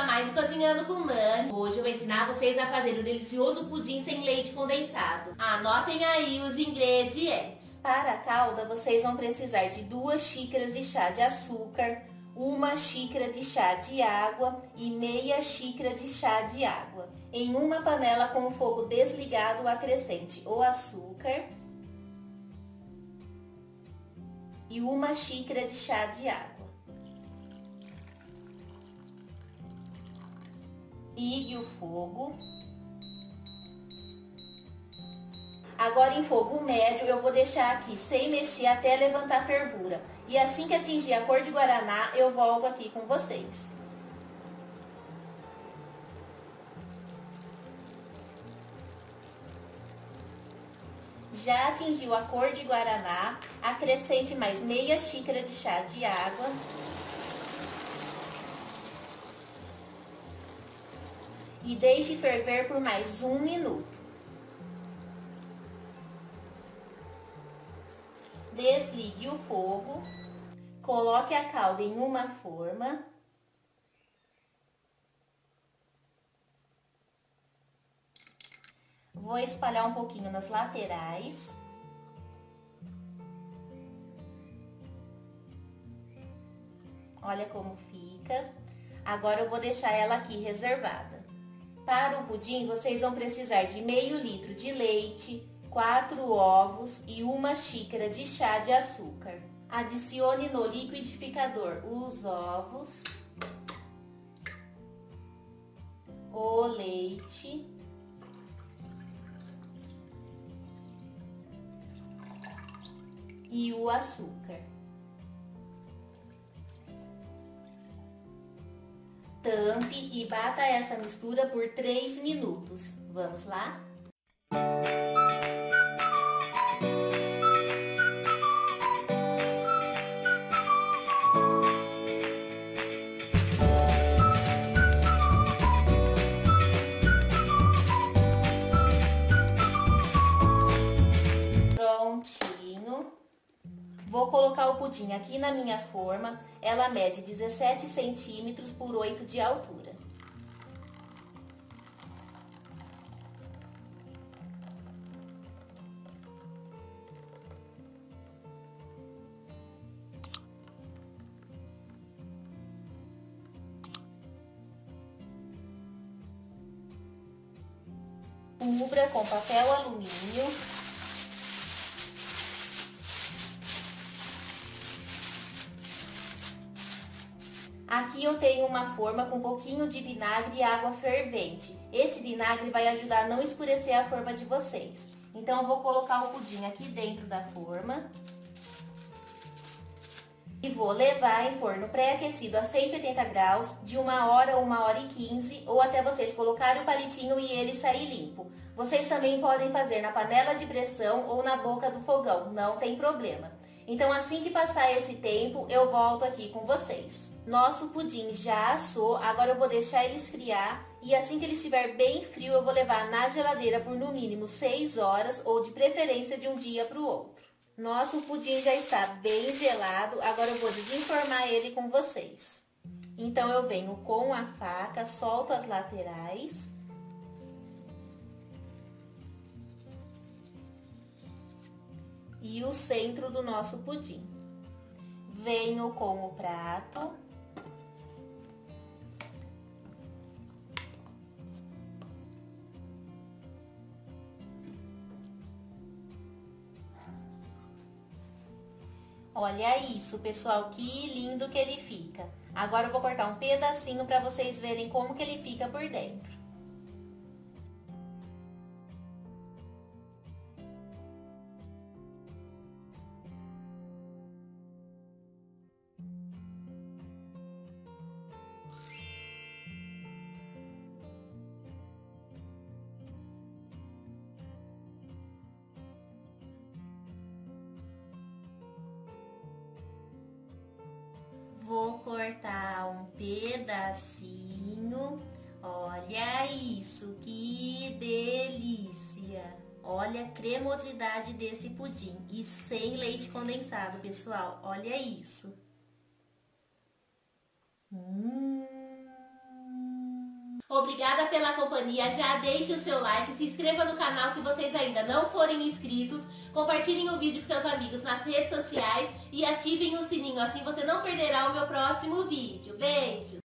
mais Cozinhando com Nani. Hoje eu vou ensinar vocês a fazer o delicioso pudim sem leite condensado. Anotem aí os ingredientes. Para a calda, vocês vão precisar de duas xícaras de chá de açúcar, uma xícara de chá de água e meia xícara de chá de água. Em uma panela com o fogo desligado, acrescente o açúcar e uma xícara de chá de água. Ligue o fogo. Agora em fogo médio eu vou deixar aqui sem mexer até levantar fervura. E assim que atingir a cor de guaraná, eu volto aqui com vocês. Já atingiu a cor de guaraná, acrescente mais meia xícara de chá de água. E deixe ferver por mais um minuto. Desligue o fogo, coloque a calda em uma forma. Vou espalhar um pouquinho nas laterais. Olha como fica. Agora eu vou deixar ela aqui reservada. Para o pudim, vocês vão precisar de meio litro de leite, 4 ovos e uma xícara de chá de açúcar. Adicione no liquidificador os ovos, o leite, e o açúcar. Tampe e bata essa mistura por 3 minutos. Vamos lá? Vou colocar o pudim aqui na minha forma. Ela mede 17 centímetros por 8 de altura. Cubra com papel alumínio Aqui eu tenho uma forma com um pouquinho de vinagre e água fervente. Esse vinagre vai ajudar a não escurecer a forma de vocês. Então eu vou colocar o pudim aqui dentro da forma. E vou levar em forno pré-aquecido a 180 graus de uma hora ou uma hora e 15 ou até vocês colocarem o palitinho e ele sair limpo. Vocês também podem fazer na panela de pressão ou na boca do fogão, não tem problema. Então assim que passar esse tempo, eu volto aqui com vocês. Nosso pudim já assou, agora eu vou deixar ele esfriar e assim que ele estiver bem frio eu vou levar na geladeira por no mínimo 6 horas ou de preferência de um dia para o outro. Nosso pudim já está bem gelado, agora eu vou desenformar ele com vocês. Então eu venho com a faca, solto as laterais. E o centro do nosso pudim. Venho com o prato Olha isso, pessoal, que lindo que ele fica. Agora eu vou cortar um pedacinho para vocês verem como que ele fica por dentro. Pedacinho. Olha isso, que delícia! Olha a cremosidade desse pudim e sem leite condensado, pessoal. Olha isso. Hum. Obrigada pela companhia, já deixe o seu like, se inscreva no canal se vocês ainda não forem inscritos, compartilhem o vídeo com seus amigos nas redes sociais e ativem o sininho, assim você não perderá o meu próximo vídeo. Beijos!